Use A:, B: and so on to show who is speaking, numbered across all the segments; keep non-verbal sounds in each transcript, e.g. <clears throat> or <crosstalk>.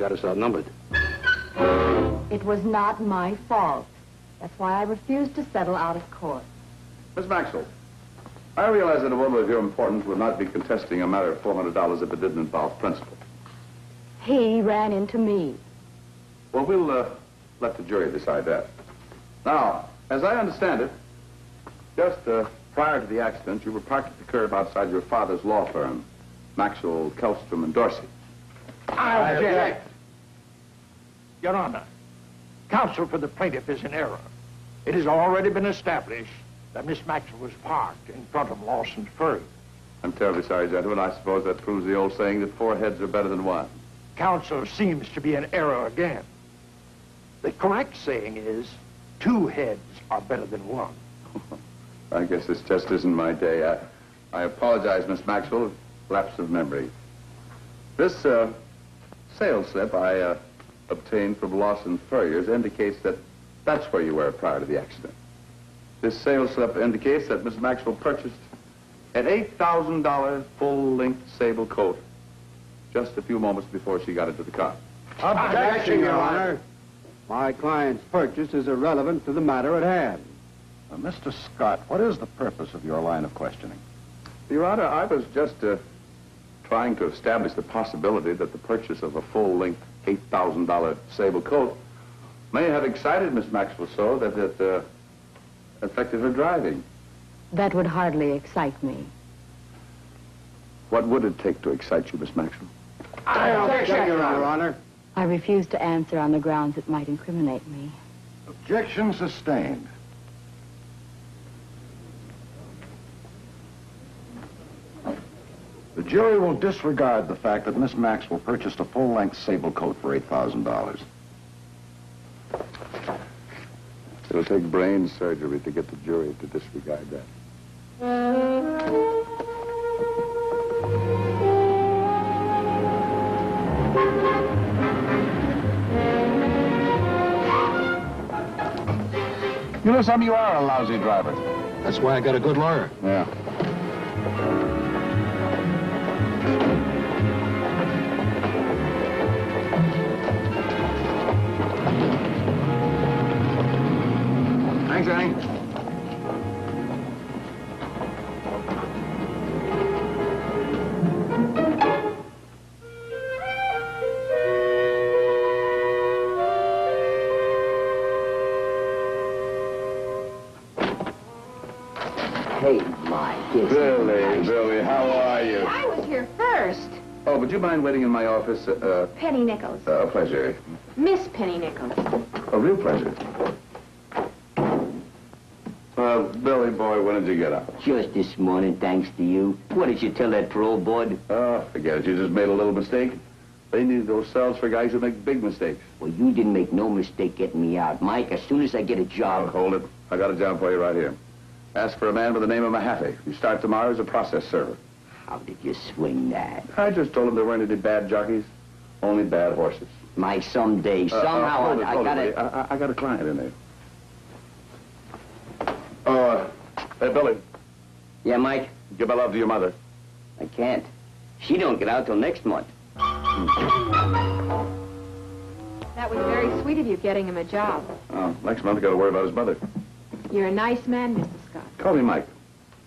A: they got us outnumbered.
B: It was not my fault. That's why I refused to settle out of court.
C: Miss Maxwell, I realize that a woman of your importance would not be contesting a matter of $400 if it didn't involve principle.
B: He ran into me.
C: Well, we'll uh, let the jury decide that. Now, as I understand it, just uh, prior to the accident, you were parked at the curb outside your father's law firm, Maxwell, Kellstrom, and Dorsey.
D: I object. Your Honor, counsel for the plaintiff is in error. It has already been established that Miss Maxwell was parked in front of Lawson's Furry.
C: I'm terribly sorry, gentlemen. I suppose that proves the old saying that four heads are better than one.
D: Counsel seems to be in error again. The correct saying is, two heads are better than one. <laughs>
C: I guess this just isn't my day. I, I apologize, Miss Maxwell. Lapse of memory. This uh, sales slip I uh, obtained from Lawson Furriers indicates that that's where you were prior to the accident. This sales slip indicates that Miss Maxwell purchased an $8,000 full-length sable coat just a few moments before she got into the car.
A: Objection, Your Honor. My client's purchase is irrelevant to the matter at hand.
E: Uh, Mr. Scott, what is the purpose of your line of questioning?
C: Your Honor, I was just uh, trying to establish the possibility that the purchase of a full-length $8,000 sable coat may have excited Miss Maxwell so that it uh, affected her driving.
B: That would hardly excite me.
C: What would it take to excite you, Miss Maxwell?
A: I object, Your Honor.
B: I refuse to answer on the grounds it might incriminate me.
E: Objection sustained. The jury will disregard the fact that Miss Maxwell purchased a full-length sable coat for $8,000.
C: It'll take brain surgery to get the jury to disregard that. You know, some you are a lousy driver.
A: That's why I got a good lawyer.
C: Yeah. Thanks, Annie.
F: Hey, Mike. It's
C: Billy, Billy, how are you?
G: I was here first.
C: Oh, would you mind waiting in my office? Uh,
G: Penny Nichols.
C: uh, a pleasure.
G: Miss Penny Nichols.
C: A real pleasure. Well, Billy boy, when did you get out?
F: Just this morning, thanks to you. What did you tell that parole board?
C: Oh, forget it. You just made a little mistake. They need those cells for guys who make big mistakes.
F: Well, you didn't make no mistake getting me out, Mike. As soon as I get a
C: Oh,
F: job...
C: hold it. I got a job for you right here. Ask for a man by the name of Mahaffey. You start tomorrow as a process server.
F: How did you swing that?
C: I just told him there weren't any bad jockeys, only bad horses.
F: Mike, someday,
C: Uh, uh,
F: somehow,
C: it,
F: I, I
C: it,
F: gotta...
C: Billy. I, I- I got a client in there. Oh, uh, hey, Billy,
F: Yeah, Mike?
C: give my love to your mother.
F: I can't. She don't get out till next month.
G: That was very sweet of you getting him a job.
C: Oh, next month I got to worry about his mother.
G: You're a nice man, Mr. Scott.
C: Call me Mike.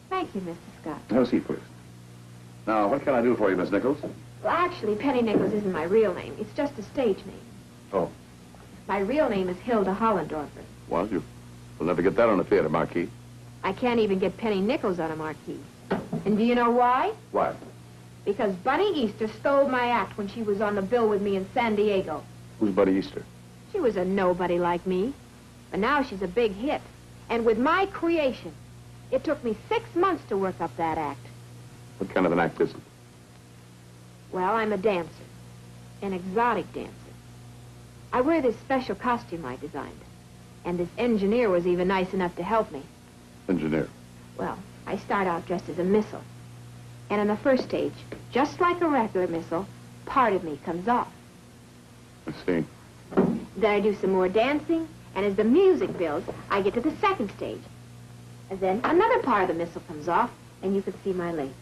G: Thank you, Mr. Scott.
C: Have a seat, please. Now, what can I do for you, Miss Nichols?
G: Well, actually, Penny Nichols isn't my real name. It's just a stage name.
C: Oh.
G: My real name is Hilda Hollendorfer.
C: Well, you will never get that on the theater marquee.
G: I can't even get Penny Nichols on a marquee. And do you know why?
C: Why?
G: Because Bunny Easter stole my act when she was on the bill with me in San Diego.
C: Who's Bunny Easter?
G: She was a nobody like me. But now she's a big hit. And with my creation, it took me six months to work up that act.
C: What kind of an act is it?
G: Well, I'm a dancer. An exotic dancer. I wear this special costume I designed. And this engineer was even nice enough to help me.
C: Engineer.
G: Well, I start out dressed as a missile. And on the first stage, just like a regular missile, part of me comes off.
C: I see.
G: Then I do some more dancing, and as the music builds, I get to the second stage. And then another part of the missile comes off, and you can see my legs.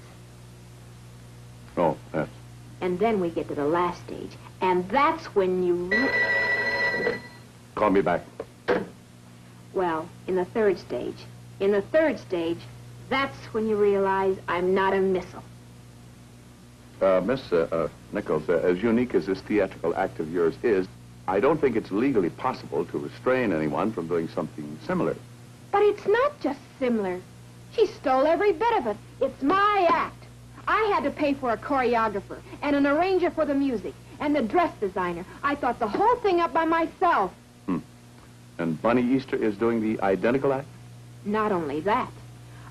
C: Oh, that's
G: And then we get to the last stage. And that's when you...
C: Call me back.
G: Well, in the third stage. In the third stage, that's when you realize I'm not a missile.
C: Uh, Miss uh, uh, Nichols, uh, as unique as this theatrical act of yours is, I don't think it's legally possible to restrain anyone from doing something similar.
G: But it's not just similar. She stole every bit of it. It's my act. I had to pay for a choreographer and an arranger for the music and the dress designer. I thought the whole thing up by myself. Hmm.
C: And Bunny Easter is doing the identical act?
G: Not only that,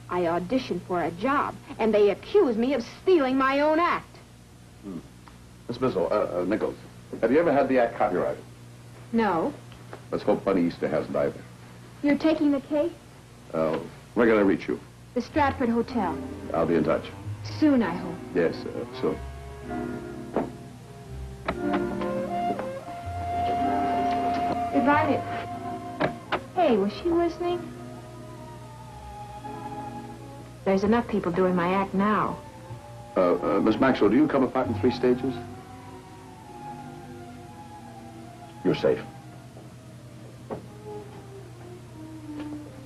G: I auditioned for a job, and they accused me of stealing my own act.
C: Miss Bissell, uh, uh, Nichols, have you ever had the act copyrighted?
G: No.
C: Let's hope Bunny Easter hasn't either.
G: You're taking the case?
C: Uh, we're going to reach you.
G: The Stratford Hotel.
C: I'll be in touch.
G: Soon, I hope.
C: Yes, uh, soon.
G: Goodbye. Hey, was she listening? There's enough people doing my act now.
C: Uh, uh, Miss Maxwell, do you come apart in three stages? You're safe.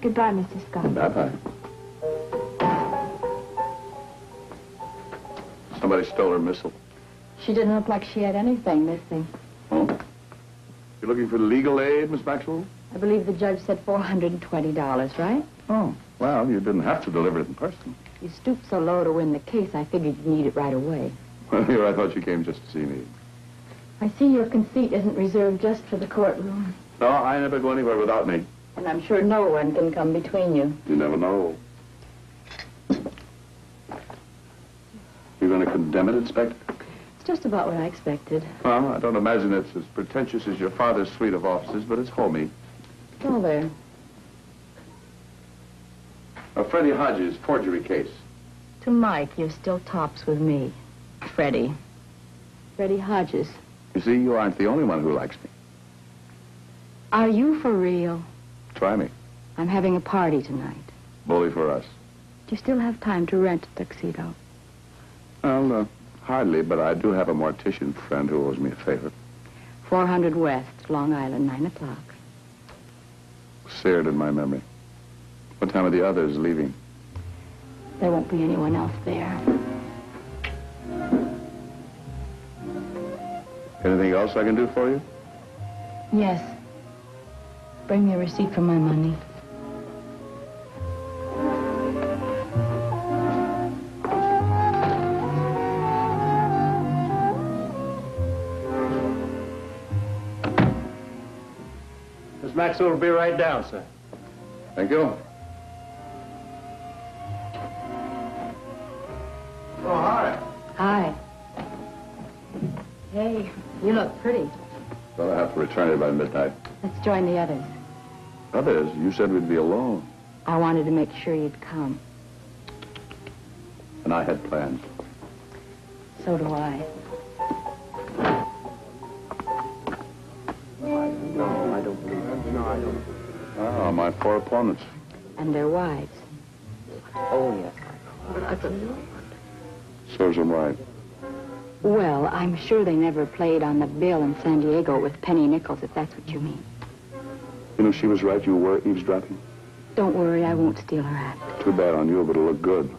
G: Goodbye, Mr. Scott.
C: Bye-bye. Somebody stole her missile.
B: She didn't look like she had anything missing.
C: Oh? You're looking for legal aid, Miss Maxwell?
B: I believe the judge said $420, right?
C: Oh, well, you didn't have to deliver it in person.
B: You stooped so low to win the case, I figured you'd need it right away.
C: Well, <laughs> here, I thought you came just to see me.
B: I see your conceit isn't reserved just for the courtroom.
C: No, I never go anywhere without me.
B: And I'm sure no one can come between you.
C: You never know. You're going to condemn it, Inspector?
B: It's just about what I expected.
C: Well, I don't imagine it's as pretentious as your father's suite of offices, but it's homey.
B: All there.
C: A Freddie Hodges forgery case.
B: To Mike, you're still tops with me. Freddie. Freddie Hodges.
C: You see, you aren't the only one who likes me.
B: Are you for real?
C: Try me.
B: I'm having a party tonight.
C: Bully for us.
B: Do you still have time to rent a tuxedo?
C: Well, uh, hardly, but I do have a mortician friend who owes me a favor.
B: 400 West, Long Island, 9 o'clock.
C: Seared in my memory. What time are the others leaving?
B: There won't be anyone else there.
C: Anything else I can do for you?
B: Yes. Bring me a receipt for my money.
A: Miss Maxwell will be right down, sir.
C: Thank you.
B: You look pretty.
C: Well, I have to return it by midnight.
B: Let's join the others.
C: Others, you said we'd be alone.
B: I wanted to make sure you'd come.
C: And I had plans.
B: So do I. No, I don't believe that. No, I don't.
C: Ah, my four opponents.
B: And their wives. Oh, yes. But I can do it.
C: Serves them right.
B: Well, I'm sure they never played on the bill in San Diego with Penny Nichols, if that's what you mean.
C: You know, she was right. You were eavesdropping.
B: Don't worry, I won't steal her act.
C: Too bad on you, but it'll look good.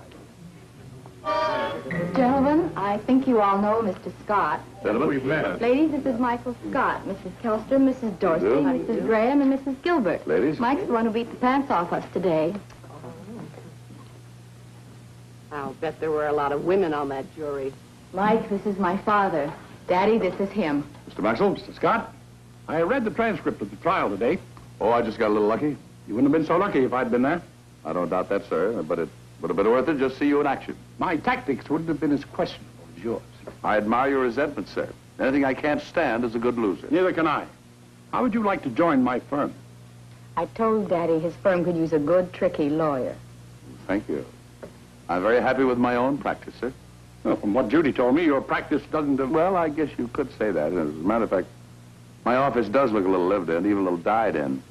B: Gentlemen, I think you all know Mr. Scott.
C: Gentlemen, we've met.
B: Ladies, this is Michael Scott, Mrs. Kellstrom, Mrs. Dorsey,
C: do.
B: Mrs. Graham, and Mrs. Gilbert.
C: Ladies.
B: Mike's the one who beat the pants off us today.
H: I'll bet there were a lot of women on that jury.
B: Mike, this is my father. Daddy, this is him.
C: Mr. Maxwell?
E: Mr. Scott, I read the transcript of the trial today.
C: Oh, I just got a little lucky.
E: You wouldn't have been so lucky if I'd been there.
C: I don't doubt that, sir, but it would have been worth it just to see you in action.
E: My tactics wouldn't have been as questionable as yours.
C: I admire your resentment, sir. Anything I can't stand is a good loser.
E: Neither can I. How would you like to join my firm?
B: I told Daddy his firm could use a good, tricky lawyer.
C: Thank you. I'm very happy with my own practice, sir.
E: Well, from what Judy told me, your practice doesn't...
C: Well, I guess you could say that. As a matter of fact, my office does look a little lived in, even a little died in.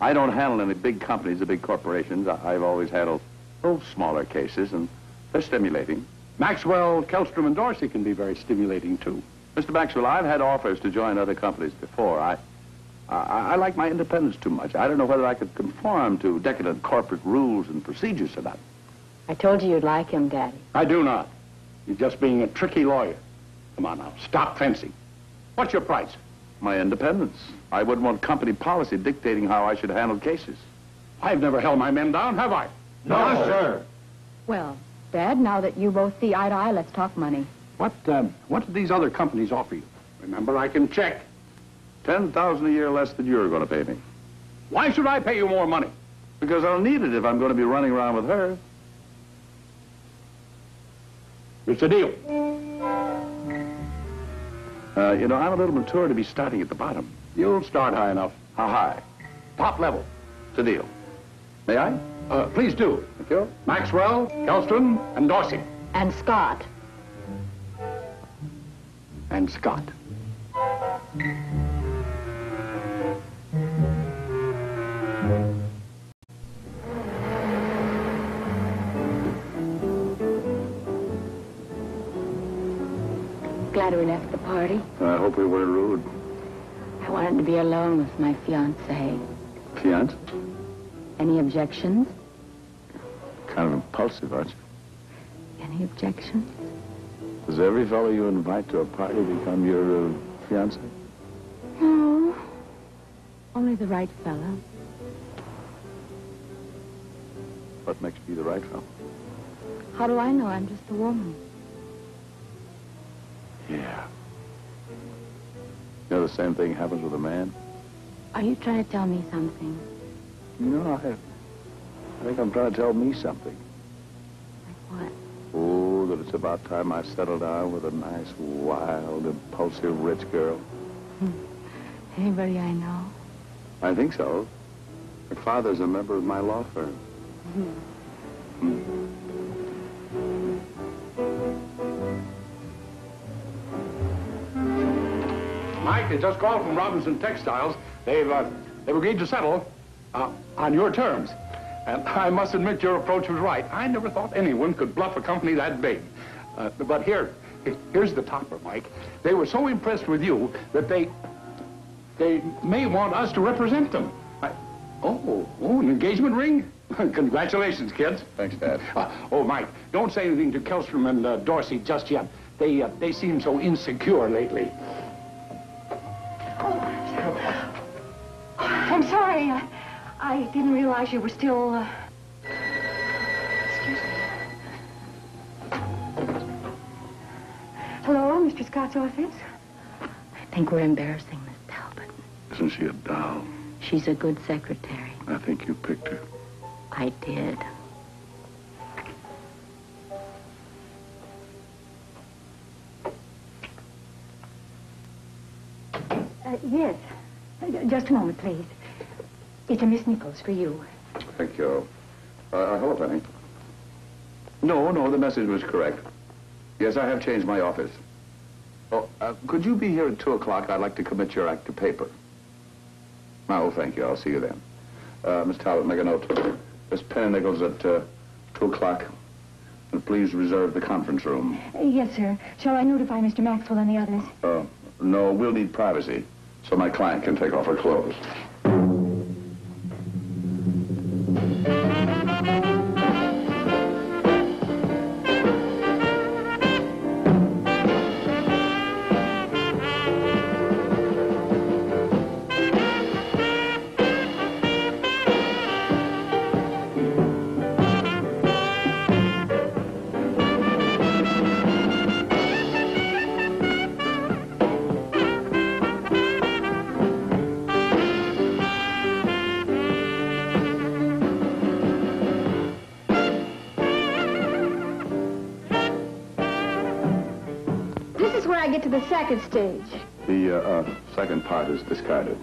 C: I don't handle any big companies or big corporations. I- I've always handled little smaller cases, and they're stimulating.
I: Maxwell, Kellstrom, and Dorsey can be very stimulating, too.
C: Mr. Maxwell, I've had offers to join other companies before. I, I, I like my independence too much. I don't know whether I could conform to decadent corporate rules and procedures or not.
B: I told you you'd like him, Daddy.
I: I do not. You're just being a tricky lawyer. Come on now, stop fencing. What's your price?
C: My independence. I wouldn't want company policy dictating how I should handle cases.
I: I've never held my men down, have I?
A: No, sir.
B: Well, Dad, now that you both see eye to eye, let's talk money.
I: What, um, what did these other companies offer you? Remember, I can check.
C: Ten thousand a year less than you're going to pay me.
I: Why should I pay you more money?
C: Because I'll need it if I'm going to be running around with her.
I: It's a deal.
C: Uh, you know, I'm a little mature to be starting at the bottom.
I: You'll start high enough.
C: How high?
I: Top level.
C: It's a deal. May I?
I: Uh, please do.
C: Thank you.
I: Maxwell, Kellstrom, and Dorsey.
B: And Scott.
I: And Scott.
B: Glad we left the party.
C: I hope we weren't rude.
B: I wanted to be alone with my fiancé.
C: Fiance?
B: Any objections?
C: Kind of impulsive, aren't you?
B: Any objections?
C: Does every fellow you invite to a party become your uh, fiance?
B: No. Only the right fellow.
C: What makes me the right fellow?
B: How do I know I'm just a woman?
C: Yeah. You know, the same thing happens with a man.
B: Are you trying to tell me something?
C: No, I, I think I'm trying to tell me something.
B: Like what?
C: Oh, that it's about time I settled down with a nice, wild, impulsive, rich girl. Hmm.
B: Anybody I know?
C: I think so. Her father's a member of my law firm. Mm-hmm. Hmm.
I: Mike has just called from Robinson Textiles. They've, uh, they've agreed to settle uh, on your terms. And I must admit your approach was right. I never thought anyone could bluff a company that big. Uh, but here, here's the topper, Mike. They were so impressed with you that they, they may want us to represent them. I, oh, oh, an engagement ring? <laughs> Congratulations, kids.
C: Thanks, Dad.
I: Uh, oh, Mike, don't say anything to Kellstrom and uh, Dorsey just yet. They, uh, they seem so insecure lately.
J: Sorry. I, I didn't realize you were still. Uh... Excuse me. Hello, Mr. Scott's office.
B: I think we're embarrassing Miss Talbot.
C: Isn't she a doll?
B: She's a good secretary.
C: I think you picked her.
B: I did.
J: Uh, yes. Uh, Just a moment, please. It's a Miss Nichols for you.
C: Thank you. Uh, hello, Penny. No, no, the message was correct. Yes, I have changed my office. Oh, uh, could you be here at 2 o'clock? I'd like to commit your act to paper. Oh, thank you. I'll see you then. Uh, Miss Talbot, make a note. Miss Penny Nichols at uh, 2 o'clock. And please reserve the conference room.
J: Uh, yes, sir. Shall I notify Mr. Maxwell and the others?
C: Uh, no, we'll need privacy, so my client can take off her clothes.
G: This is where I get to the second stage.
C: The uh, uh, second part is discarded.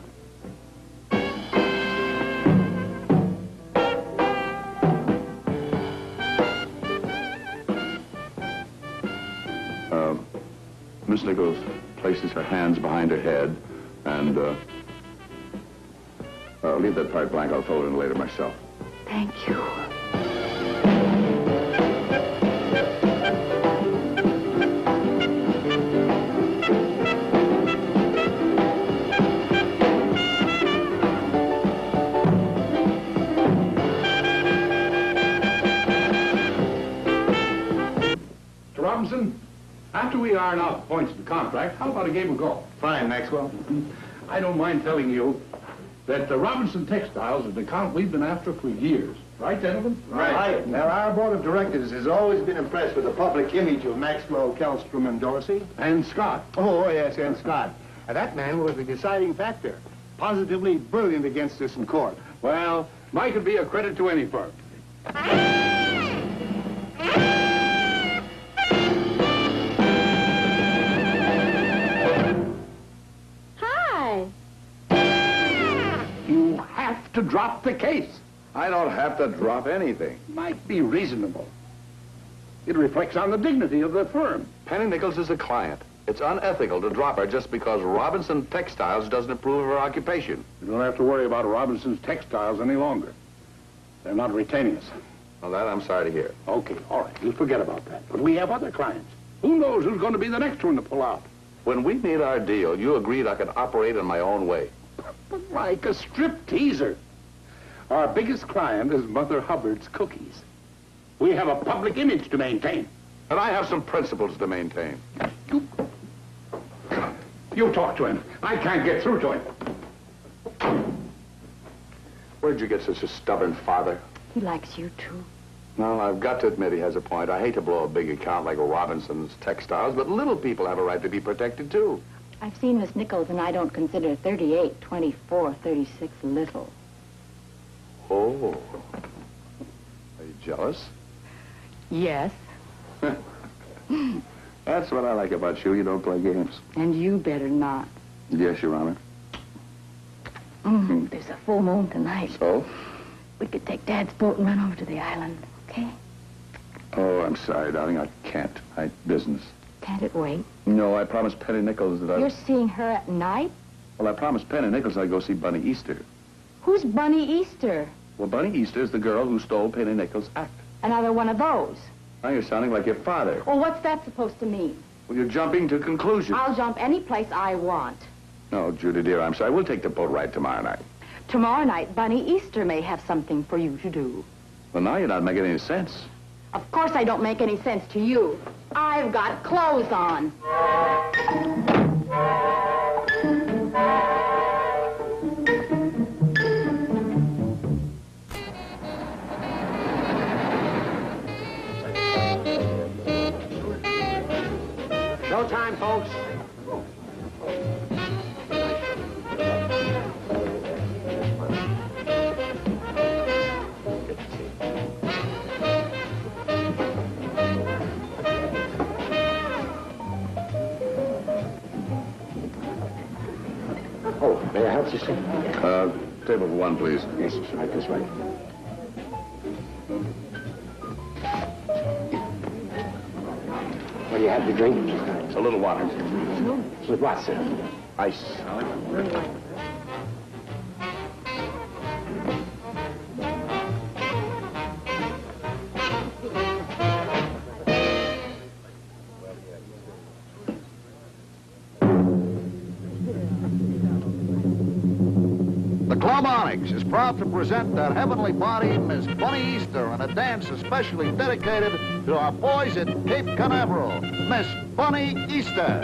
C: Uh, Miss Nichols places her hands behind her head and uh, uh, leave that part blank. I'll fill it in later myself.
B: Thank you.
I: Iron out the points of the contract, how about a game of golf?
A: Fine, Maxwell. <laughs>
I: I don't mind telling you that the Robinson Textiles is an account we've been after for years. Right, gentlemen?
A: Right. Now, our board of directors has always been impressed with the public image of Maxwell, Kellstrom, and Dorsey.
I: And Scott.
A: Oh, yes, and Scott. And that man was the deciding factor. Positively brilliant against us in court.
I: Well, Mike could be a credit to any firm. Drop the case.
C: I don't have to drop anything.
I: Might be reasonable. It reflects on the dignity of the firm.
C: Penny Nichols is a client. It's unethical to drop her just because Robinson Textiles doesn't approve of her occupation.
I: You don't have to worry about Robinson's Textiles any longer. They're not retaining us.
C: Well, that I'm sorry to hear.
I: Okay, all right. We'll forget about that. But we have other clients. Who knows who's going to be the next one to pull out?
C: When we made our deal, you agreed I could operate in my own way.
I: But like a strip teaser. Our biggest client is Mother Hubbard's Cookies. We have a public image to maintain.
C: And I have some principles to maintain.
I: You, you talk to him. I can't get through to him.
C: Where'd you get such a stubborn father?
B: He likes you, too.
C: Well, I've got to admit he has a point. I hate to blow a big account like a Robinson's Textiles, but little people have a right to be protected, too.
B: I've seen Miss Nichols, and I don't consider 38, 24, 36 little.
C: Oh. Are you jealous?
B: Yes, <laughs>
C: That's what I like about you. You don't play games.
B: and you better not.
C: Yes, Your Honor.
B: Mm, there's a full moon tonight.
C: So?
B: We could take Dad's boat and run over to the island, okay?
C: Oh, I'm sorry, darling. I can't. I business.
B: Can't it wait?
C: No, I promised Penny Nichols that I...
B: You're seeing her at night?
C: Well, I promised Penny Nichols I'd go see Bunny Easter.
B: Who's Bunny Easter?
C: Well, Bunny Easter is the girl who stole Penny Nichols' act.
B: Another one of those.
C: Now you're sounding like your father.
K: Well, what's that supposed to mean?
C: Well, you're jumping to conclusions.
K: I'll jump any place I want.
C: No, Judy, dear, I'm sorry. We'll take the boat ride tomorrow night.
K: Tomorrow night, Bunny Easter may have something for you to do.
C: Well, now you're not making any sense.
K: Of course I don't make any sense to you. I've got clothes on.
A: Folks.
L: Oh, may I help you, sir?
C: Uh, table for one, please.
L: Yes. Right this way. What you have to drink?
C: A little water.
L: With what, sir?
C: Ice.
M: The Club Onyx is proud to present that heavenly body, Miss Bunny Easter, in a dance especially dedicated to our boys at Cape Canaveral, Miss Bunny Easter.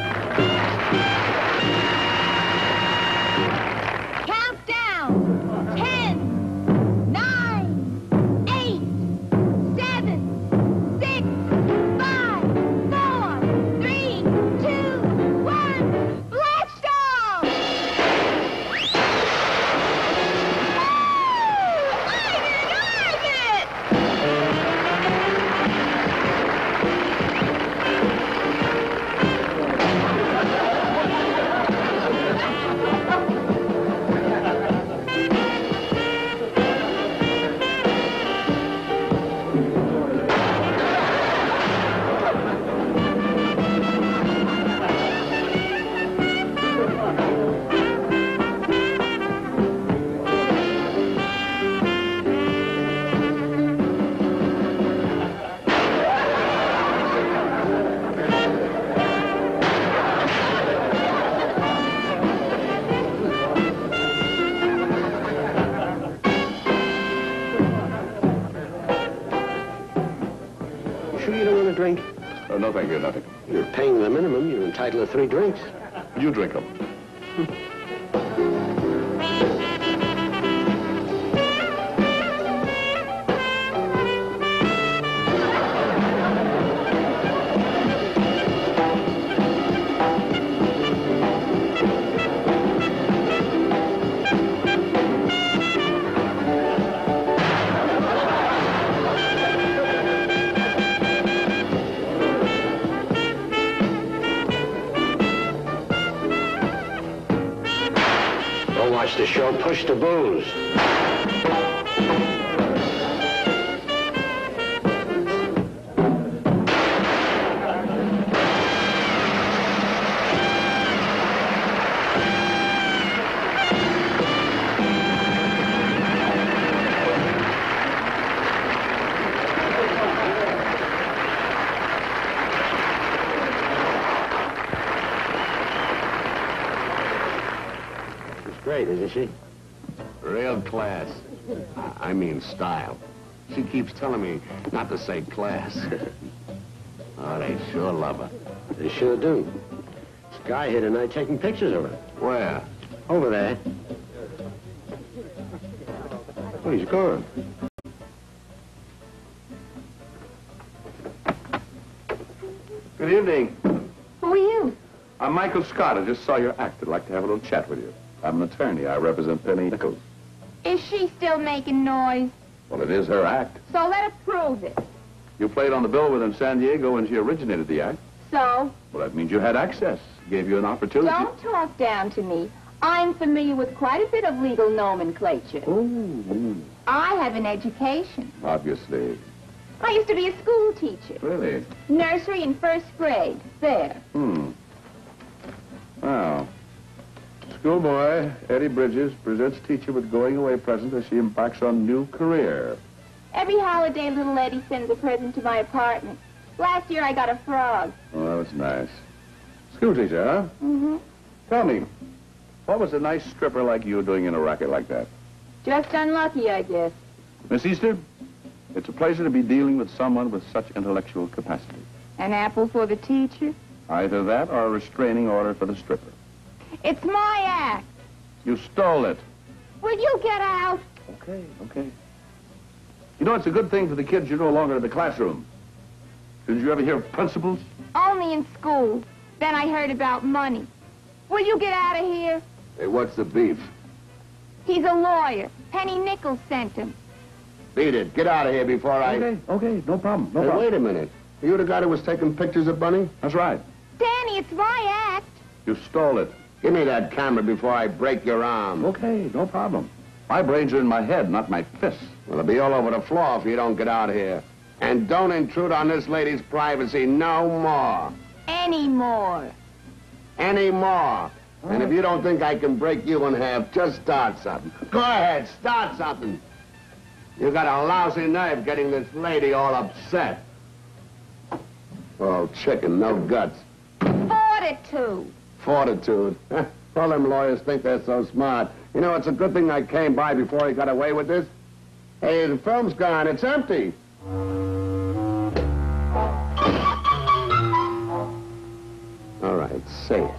C: Thank you, nothing.
N: You're paying the minimum. You're entitled to three drinks.
C: You drink them.
N: Show. Booze. Great, isn't she? Real class. I mean style. She keeps telling me not to say class. <laughs> oh, they sure love her. They sure do. This guy here tonight taking pictures of her. Where? Over there. Oh, he's gone.
C: Good evening.
O: Who are you?
C: I'm Michael Scott. I just saw your act. I'd like to have a little chat with you. I'm an attorney. I represent Penny Nichols.
M: Is she still making noise?
C: Well, it is her act.
M: So let her prove it.
C: You played on the bill with in San Diego when she originated the act.
M: So?
C: Well, that means you had access. Gave you an opportunity.
O: Don't talk down to me. I'm familiar with quite a bit of legal nomenclature.
C: Oh,
O: I have an education.
C: obviously.
O: I used to be a school teacher.
C: Really?
O: Nursery and first grade. There.
C: Hmm. Well, schoolboy Eddie Bridges presents teacher with going away present as she embarks on new career.
O: Every holiday, little Eddie sends a present to my apartment. Last year, I got a frog.
C: Oh, that was nice. School teacher, huh?
O: Mm-hmm.
C: Tell me, what was a nice stripper like you doing in a racket like that?
O: Just unlucky, I guess.
C: Miss Easter, it's a pleasure to be dealing with someone with such intellectual capacity.
O: An apple for the teacher?
C: Either that or a restraining order for the stripper.
M: It's my act.
C: You stole it.
M: Will you get out?
C: Okay, okay. You know, it's a good thing for the kids you're no longer in the classroom. Did you ever hear of principals?
M: Only in school. Then I heard about money. Will you get out of here?
N: Hey, what's the beef?
M: He's a lawyer. Penny Nichols sent him.
N: Beat it. Get out of here before I...
C: Okay, okay, no problem, no
N: Hey,
C: problem.
N: wait a minute. Are you the guy that was taking pictures of Bunny?
C: That's right.
M: Danny, it's my act.
C: You stole it.
N: Give me that camera before I break your arm.
C: Okay, no problem. My brains are in my head, not my fists.
N: Well, it'll be all over the floor if you don't get out of here. And don't intrude on this lady's privacy no more.
M: Any more.
N: Any more. And if you don't think I can break you in half, just start something. Go ahead, start something. You got a lousy nerve getting this lady all upset. Oh, chicken, no guts.
M: Fortitude.
N: Fortitude. <laughs> All them lawyers think they're so smart. You know, it's a good thing I came by before he got away with this. Hey, the film's gone. It's empty. All right, say it.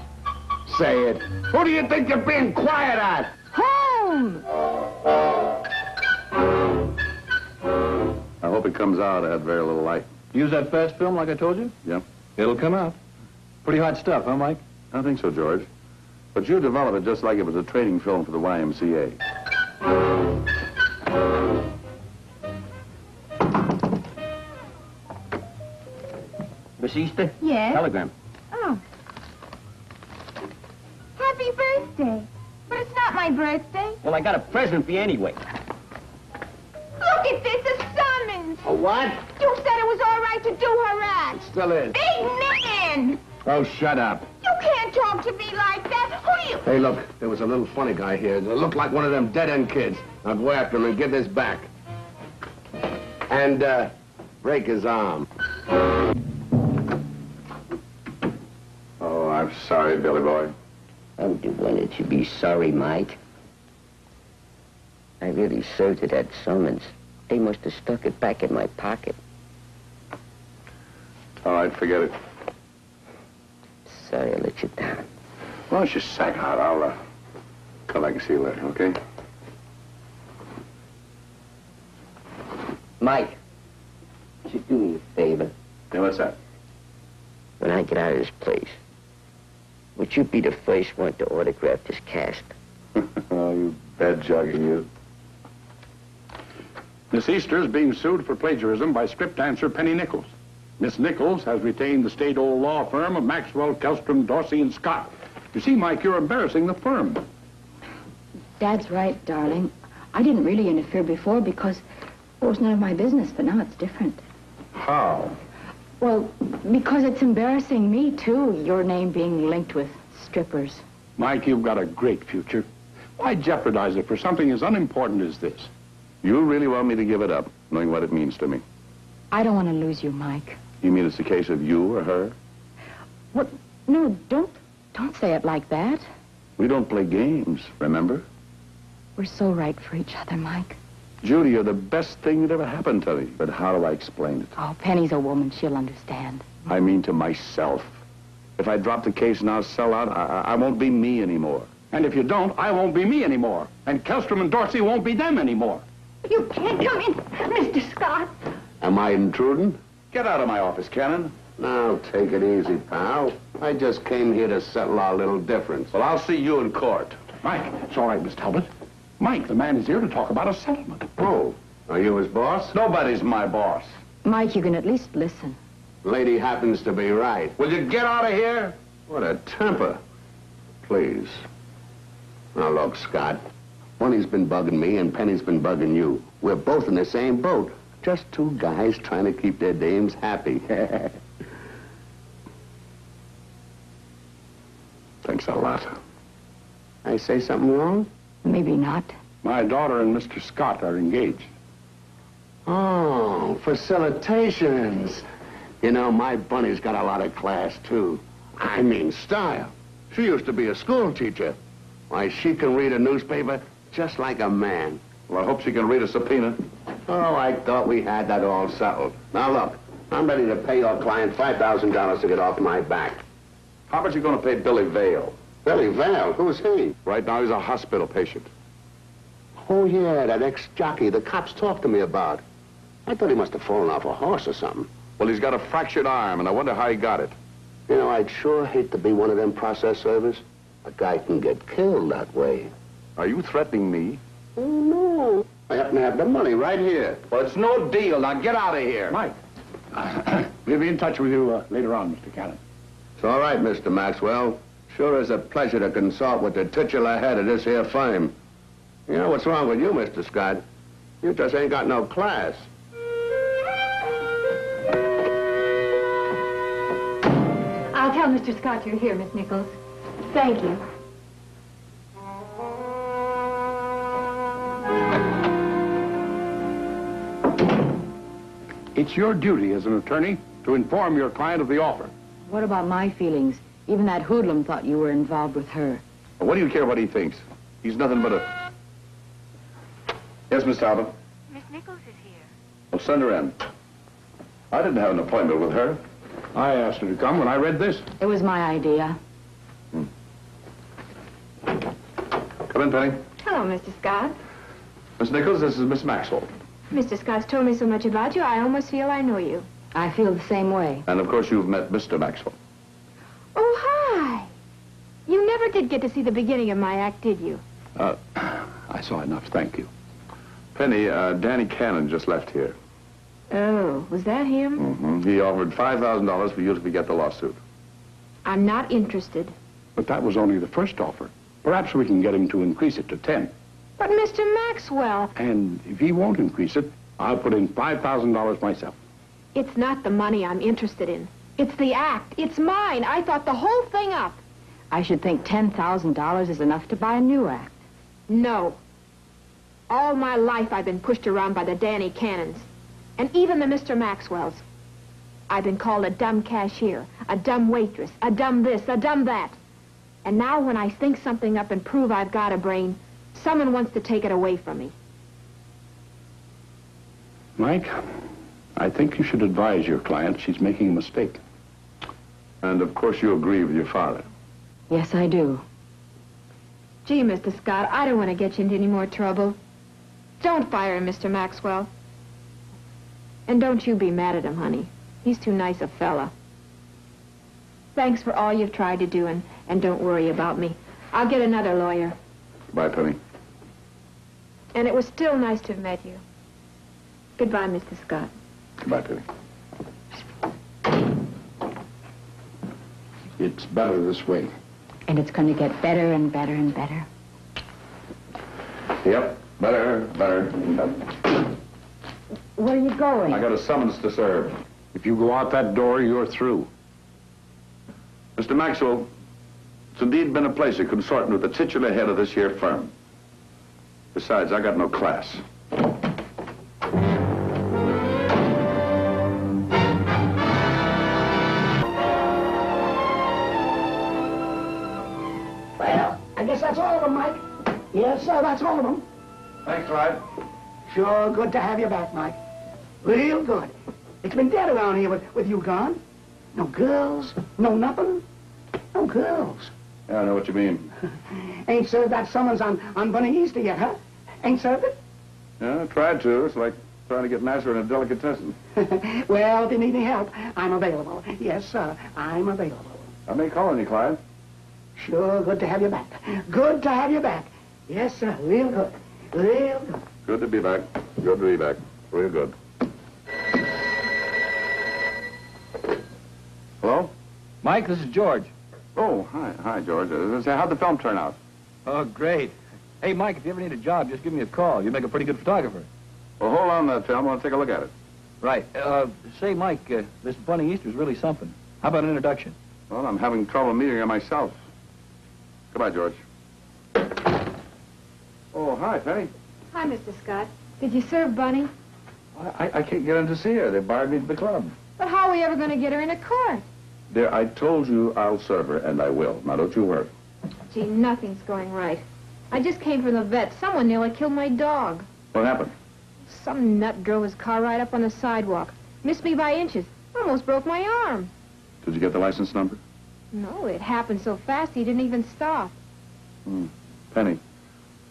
N: Say it. Who do you think you're being quiet at?
M: Home.
C: I hope it comes out. I had very little light.
P: Use that fast film like I told you?
C: Yep.
P: It'll come out. Pretty hot stuff, huh, Mike?
C: I don't think so, George. But you develop it just like it was a training film for the YMCA.
F: Miss Easter?
O: Yes?
F: Telegram.
O: Oh.
M: Happy birthday. But it's not my birthday.
F: Well, I got a present for you anyway.
M: Look at this, a summons.
N: A what?
M: You said it was all right to do her act.
N: Still is.
M: Big man.
N: Oh, shut up.
M: You can't talk to me like that. Who are you?
N: Hey, look, there was a little funny guy here. That looked like one of them dead-end kids. Now go after him and get this back. And, uh, break his arm.
C: Oh, I'm sorry, Billy boy.
F: Oh, you wanted to be sorry, Mike. I really served it that summons. They must have stuck it back in my pocket.
C: All right, forget it.
F: Sorry I let you down.
C: Why don't you sack out? I'll, uh, come back and see you later, okay?
F: Mike, would you do me a favor?
C: Yeah, what's that?
F: When I get out of this place, would you be the first one to autograph this cast? <laughs>
C: oh, you bad jogging, you.
I: Miss Easter is being sued for plagiarism by strip dancer Penny Nichols. Miss Nichols has retained the state old law firm of Maxwell, Kellstrom, Dorsey, and Scott. You see, Mike, you're embarrassing the firm.
J: Dad's right, darling. I didn't really interfere before because it was none of my business, but now it's different.
C: How?
J: Well, because it's embarrassing me, too, your name being linked with strippers.
I: Mike, you've got a great future. Why jeopardize it for something as unimportant as this?
C: You really want me to give it up, knowing what it means to me?
J: I don't want to lose you, Mike.
C: You mean it's a case of you or her?
J: What? No, don't, don't say it like that.
C: We don't play games, remember?
J: We're so right for each other, Mike.
C: Judy, you're the best thing that ever happened to me. But how do I explain it?
J: Oh, Penny's a woman. She'll understand.
C: I mean to myself. If I drop the case now, sell out, I, I won't be me anymore.
I: And if you don't, I won't be me anymore. And Kellstrom and Dorsey won't be them anymore.
J: You can't come in, Mr. Scott.
N: Am I intruding?
C: Get out of my office, Cannon.
N: Now, take it easy, pal. I just came here to settle our little difference.
C: Well, I'll see you in court.
I: Mike, it's all right, Miss Talbot. Mike, the man is here to talk about a settlement.
N: Oh, are you his boss?
C: Nobody's my boss.
J: Mike, you can at least listen.
N: Lady happens to be right.
C: Will you get out of here?
N: What a temper. Please. Now, look, Scott. Bunny's been bugging me and Penny's been bugging you. We're both in the same boat. Just two guys trying to keep their dames happy. <laughs>
C: Thanks a lot.
N: I say something wrong?
J: Maybe not.
I: My daughter and Mr. Scott are engaged.
N: Oh, facilitations. You know, my Bunny's got a lot of class, too. I mean, style. She used to be a school teacher. Why, she can read a newspaper just like a man.
C: Well, I hope she can read a subpoena.
N: Oh, I thought we had that all settled. Now, look, I'm ready to pay your client $5,000 to get off my back.
C: How much you going to pay Billy Vale?
N: Billy Vale? Who's he?
C: Right now, he's a hospital patient.
N: Oh, yeah, that ex-jockey the cops talked to me about. I thought he must have fallen off a horse or something.
C: Well, he's got a fractured arm, and I wonder how he got it.
N: You know, I'd sure hate to be one of them process servers. A guy can get killed that way.
C: Are you threatening me?
N: Oh, no. I happen to have the money right here.
C: Well, it's no deal. Now get out of here.
I: Mike, <clears throat> we'll be in touch with you uh, later on, Mr. Cannon.
N: It's all right, Mr. Maxwell. Sure is a pleasure to consult with the titular head of this here firm. You know what's wrong with you, Mr. Scott? You just ain't got no class.
J: I'll tell Mr. Scott you're here, Miss Nichols.
G: Thank you.
I: It's your duty as an attorney to inform your client of the offer.
J: What about my feelings? Even that hoodlum thought you were involved with her.
C: Well, what do you care what he thinks? He's nothing but a... Yes, Miss Talbot?
J: Miss Nichols is here.
C: Well, send her in. I didn't have an appointment with her.
I: I asked her to come when I read this.
J: It was my idea. Hmm.
C: Come in, Penny.
G: Hello, Mr. Scott.
C: Miss Nichols, this is Miss Maxwell.
G: Mr. Scott's told me so much about you, I almost feel I know you.
J: I feel the same way.
C: And, of course, you've met Mr. Maxwell.
G: Oh, hi. You never did get to see the beginning of my act, did you?
I: Uh, I saw enough, thank you.
C: Penny, uh, Danny Cannon just left here.
G: Oh, was that him?
C: Mm-hmm. He offered $5,000 for you to forget the lawsuit.
G: I'm not interested.
I: But that was only the first offer. Perhaps we can get him to increase it to 10.
G: But Mr. Maxwell,
I: And if he won't increase it, I'll put in $5,000 myself.
G: it's not the money I'm interested in. It's the act. It's mine. I thought the whole thing up.
J: I should think $10,000 is enough to buy a new act.
G: No. All my life I've been pushed around by the Danny Cannons. And even the Mr. Maxwells. I've been called a dumb cashier, a dumb waitress, a dumb this, a dumb that. And now when I think something up and prove I've got a brain, someone wants to take it away from me.
I: Mike, I think you should advise your client she's making a mistake.
C: And of course you agree with your father.
B: Yes, I do.
G: Gee, Mr. Scott, I don't want to get you into any more trouble. Don't fire him, Mr. Maxwell. And don't you be mad at him, honey. He's too nice a fella. Thanks for all you've tried to do, and, and don't worry about me. I'll get another lawyer.
C: Bye, Penny.
G: And it was still nice to have met you. Goodbye, Mr. Scott.
C: Goodbye, Penny.
E: It's better this way.
J: And it's going to get better and better and better.
C: Yep, better, better.
J: Where are you going?
C: I got a summons to serve.
I: If you go out that door, you're through.
C: Mr. Maxwell, it's indeed been a pleasure consorting with the titular head of this here firm. Besides, I got no class.
Q: Well, I guess that's all of them, Mike. Yes, sir, that's all of them.
C: Thanks, Clyde.
Q: Sure good to have you back, Mike. Real good. It's been dead around here with, with you gone. No girls, no nothing. No girls.
C: Yeah, I know what you mean. <laughs>
Q: Ain't served that summons on, on Bunny Easter yet, huh? Ain't served it?
C: Yeah, I tried to. It's like trying to get Nasser in a delicatessen. <laughs>
Q: well, if you need any help, I'm available. Yes, sir, I'm available.
C: I may call on you, Clyde.
Q: Sure good to have you back. Good to have you back. Yes, sir, real good. Real good.
C: Good to be back. Good to be back. Real good. Hello?
P: Mike, this is George.
C: Oh, hi. Hi, George. Uh, say, how'd the film turn out?
P: Oh, great. Hey, Mike, if you ever need a job, just give me a call. You make a pretty good photographer.
C: Well, hold on that film. I want to take a look at it.
P: Right. Uh, say, Mike, uh, this Bunny Easter's really something. How about an introduction?
C: Well, I'm having trouble meeting her myself. Goodbye, George. Oh, hi, Penny.
G: Hi, Mr. Scott. Did you serve Bunny?
C: I, I can't get in to see her. They barred me to the club.
G: But how are we ever going to get her in a court?
C: Dear, I told you I'll serve her, and I will. Now, don't you worry.
G: Gee, nothing's going right. I just came from the vet. Someone nearly killed my dog.
C: What happened?
G: Some nut drove his car right up on the sidewalk. Missed me by inches. Almost broke my arm.
C: Did you get the license number?
G: No, it happened so fast he didn't even stop.
C: Hmm. Penny,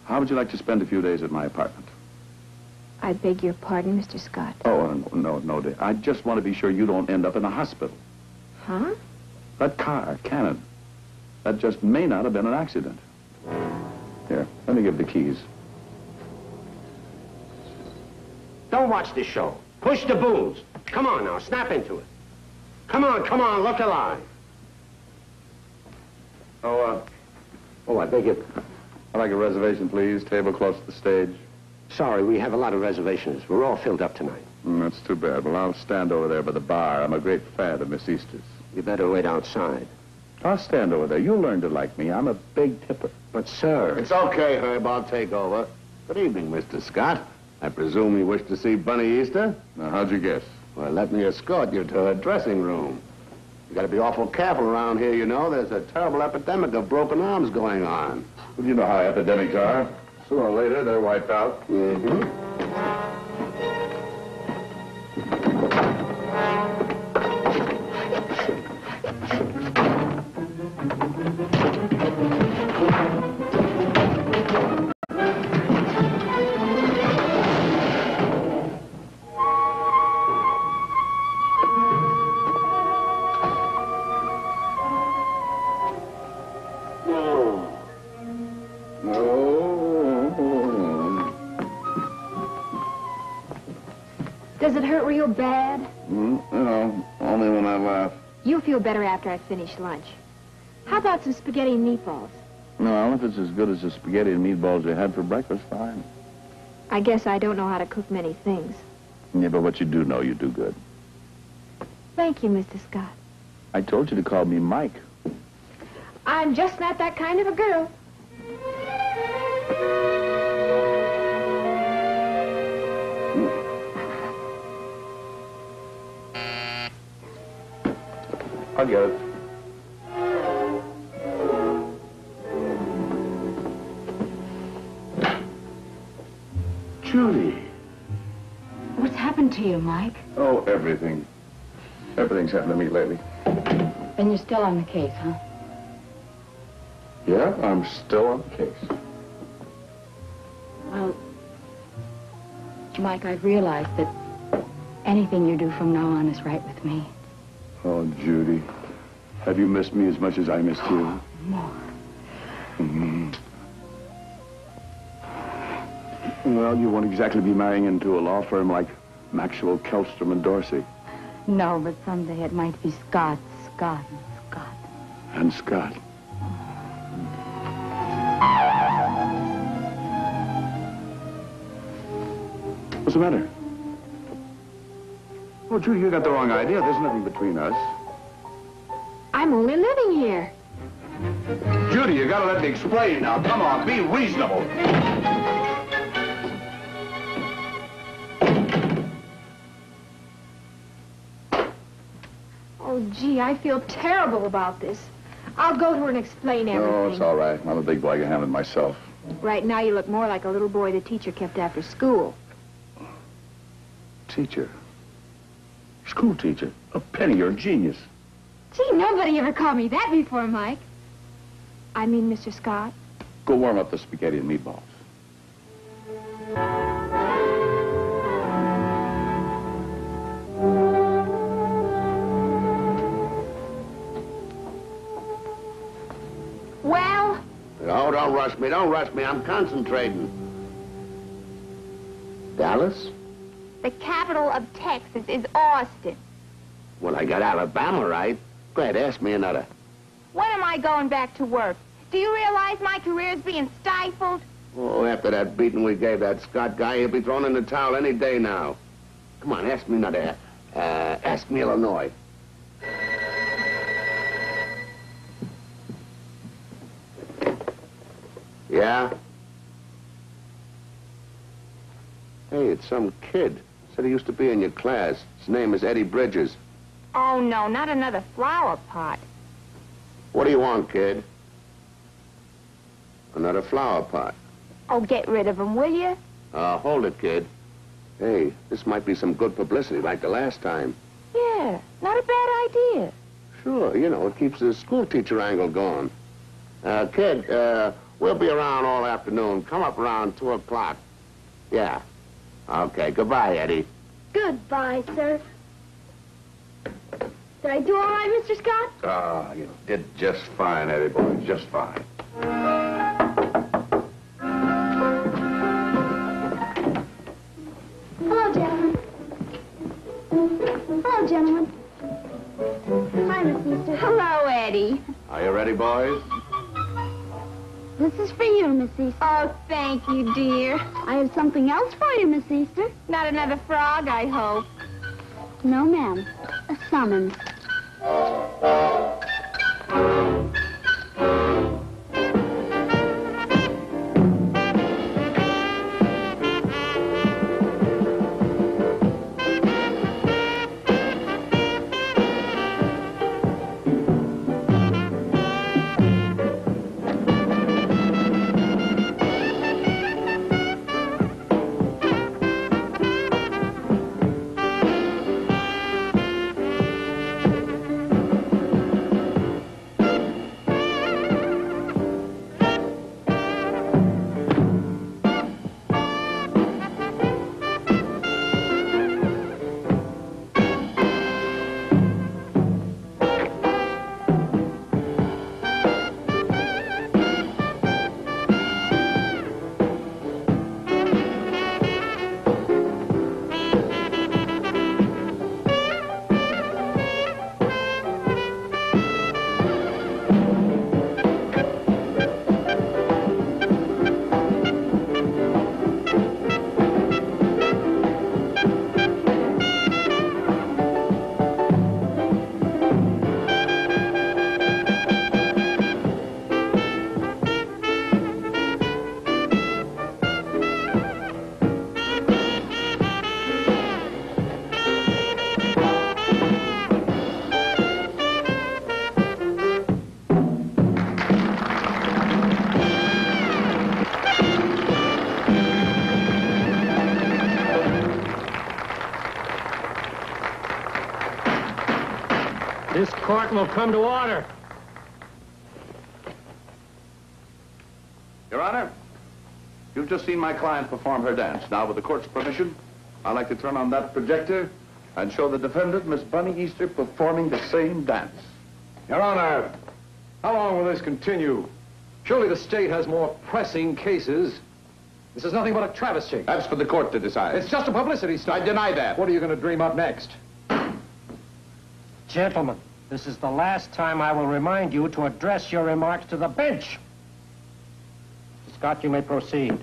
C: how would you like to spend a few days at my apartment?
G: I beg your pardon, Mr. Scott.
C: Oh, no, no, no, dear. I just want to be sure you don't end up in a hospital.
G: Huh?
C: That car, Cannon, that just may not have been an accident. Here, let me give the keys.
N: Don't watch this show. Push the booms. Come on now, snap into it. Come on, come on, look alive.
C: Oh, uh, oh, I beg it. I'd like a reservation, please. Table close to the stage.
N: Sorry, we have a lot of reservations. We're all filled up tonight.
C: Mm, that's too bad. Well, I'll stand over there by the bar. I'm a great fan of Miss Easter's.
N: You better wait outside.
C: I'll stand over there. You'll learn to like me. I'm a big tipper.
N: But, sir...
R: It's okay, Herb. I'll take over. Good evening, Mr. Scott. I presume you wish to see Bunny Easter?
C: Now, how'd you guess?
R: Well, let me escort you to her dressing room. You gotta be awful careful around here, you know. There's a terrible epidemic of broken arms going on.
C: Well, you know how epidemics are. Sooner or later, they're wiped out.
R: Mm-hmm.
G: After I finish lunch. How about some spaghetti and meatballs?
C: No, if it's as good as the spaghetti and meatballs you had for breakfast, fine.
G: I guess I don't know how to cook many things.
C: Yeah, but what you do know, you do good.
G: Thank you, Mr. Scott.
C: I told you to call me Mike.
G: I'm just not that kind of a girl.
C: I'll get it.
N: Judy.
J: What's
B: happened to you, Mike?
C: Oh, everything. Everything's happened to me lately.
B: Then you're still on the case, huh?
C: Yeah, I'm still on the case.
B: Well, Mike, I've realized that anything you do from now on is right with me.
C: Oh, Judy. Have you missed me as much as I missed you?
B: More.
C: Mhm. Well, you won't exactly be marrying into a law firm like Maxwell, Kellstrom, and Dorsey.
B: No, but someday it might be Scott, Scott, and Scott.
C: And Scott. What's the matter? Oh, Judy, you got the wrong idea. There's nothing between us.
G: I'm only living here.
C: Judy, you gotta let me explain now. Come on, be reasonable.
G: Oh, gee, I feel terrible about this. I'll go to her and explain everything.
C: Oh, it's all right. I'm a big boy. I can handle it myself.
G: Right now, you look more like a little boy the teacher kept after school.
C: Teacher. School teacher. A penny, you're a genius.
G: Gee, nobody ever called me that before, Mike. I mean, Mr. Scott.
C: Go warm up the spaghetti and meatballs.
G: Well,
N: Oh, don't rush me. Don't rush me. I'm concentrating. Dallas?
M: The capital of Texas is Austin.
N: Well, I got Alabama right. Go ahead, ask me another.
M: When am I going back to work? Do you realize my career's being stifled?
N: Oh, after that beating we gave that Scott guy, he'll be thrown in the towel any day now. Come on, ask me another. Uh, ask me Illinois. Yeah? Hey, it's some kid. Said he used to be in your class. His name is Eddie Bridges.
M: Oh, no, not another flower pot.
N: What do you want, kid? Another flower pot.
M: Oh, get rid of him, will you?
N: Uh, hold it, kid. Hey, this might be some good publicity like the last time.
M: Yeah, not a bad idea.
N: Sure, you know, it keeps the school teacher angle going. Uh, kid, uh, we'll be around all afternoon. Come up around 2 o'clock. Yeah. Okay, goodbye, Eddie.
G: goodbye, sir. Did I do all right, Mr. Scott?
C: Ah, you did just fine, Eddie boy. Just fine.
G: Hello, gentlemen. Hello, gentlemen. Hi, Miss Easter.
M: Hello, Eddie.
C: Are you ready, boys?
G: This is for you, Miss Easter.
M: Oh, thank you, dear.
G: I have something else for you, Miss Easter.
M: Not another frog, I hope.
G: No, ma'am. A summons.
S: This will come to order.
C: Your Honor, you've just seen my client perform her dance. Now, with the court's permission, I'd like to turn on that projector and show the defendant, Miss Bunny Easter, performing the same dance.
T: Your Honor, how long will this continue? Surely the state has more pressing cases. This is nothing but a travesty.
C: That's for the court to decide.
T: It's just a publicity stunt.
C: I deny that.
T: What are you going to dream up next?
S: Gentlemen, this is the last time I will remind you to address your remarks to the bench. Scott, you may proceed.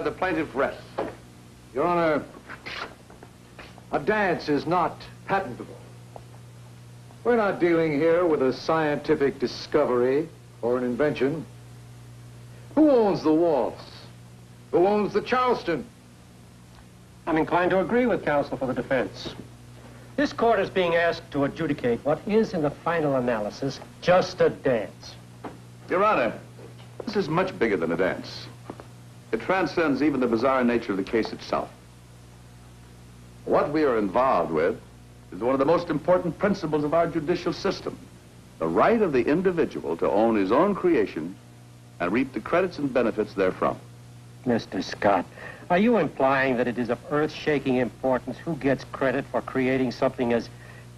C: Your the plaintiff rests.
T: Your Honor, a dance is not patentable. We're not dealing here with a scientific discovery or an invention. Who owns the waltz? Who owns the Charleston?
S: I'm inclined to agree with counsel for the defense. This court is being asked to adjudicate what is, in the final analysis, just a dance.
C: Your Honor, this is much bigger than a dance. It transcends even the bizarre nature of the case itself. What we are involved with is one of the most important principles of our judicial system. The right of the individual to own his own creation and reap the credits and benefits therefrom.
S: Mr. Scott, are you implying that it is of earth-shaking importance who gets credit for creating something as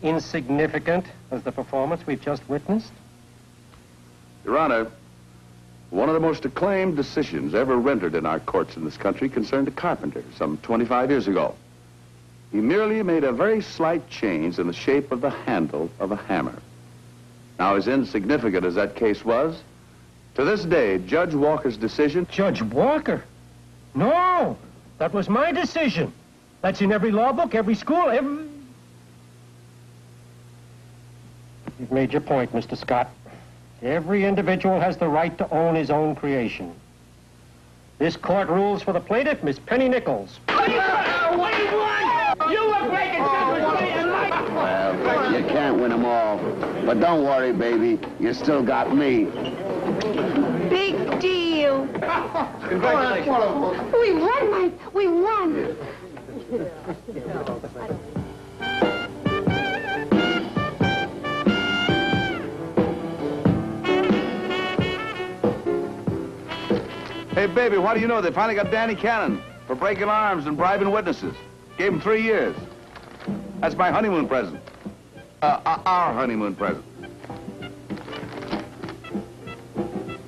S: insignificant as the performance we've just witnessed?
C: Your Honor, one of the most acclaimed decisions ever rendered in our courts in this country concerned a carpenter some 25 years ago. He merely made a very slight change in the shape of the handle of a hammer. Now, as insignificant as that case was, to this day, Judge Walker's decision...
S: Judge Walker? No! That was my decision. That's in every law book, every school, every... You've made your point, Mr. Scott. Every individual has the right to own his own creation. This court rules for the plaintiff, Miss Penny Nichols.
Q: What do you want? You were breaking
R: Well, you can't win them all. But don't worry, baby. You still got me.
M: Big deal.
Q: Congratulations.
M: We won, Mike. We won. <laughs>
C: Hey, baby, what do you know? They finally got Danny Cannon for breaking arms and bribing witnesses. Gave him three years. That's my honeymoon present. Uh, uh, our honeymoon present.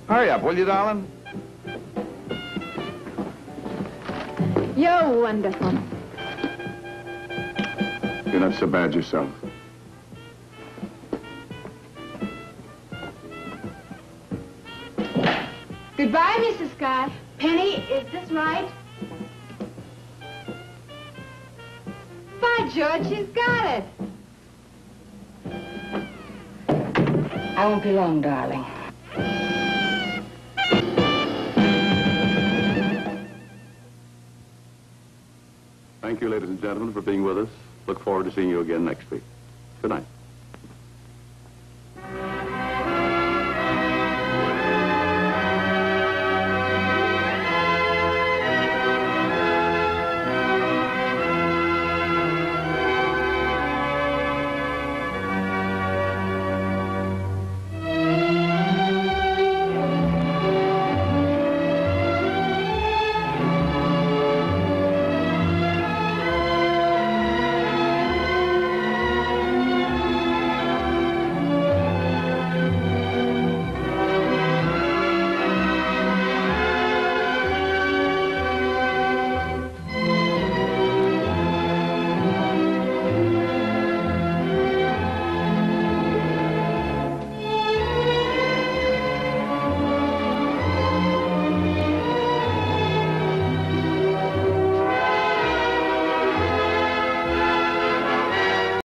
C: Hurry up, will you, darling?
G: You're wonderful.
C: You're not so bad yourself.
G: Goodbye, Mrs. Scott. Penny, is this right? By George, she's got it.
J: I won't be long, darling.
C: Thank you, ladies and gentlemen, for being with us. Look forward to seeing you again next week. Good night.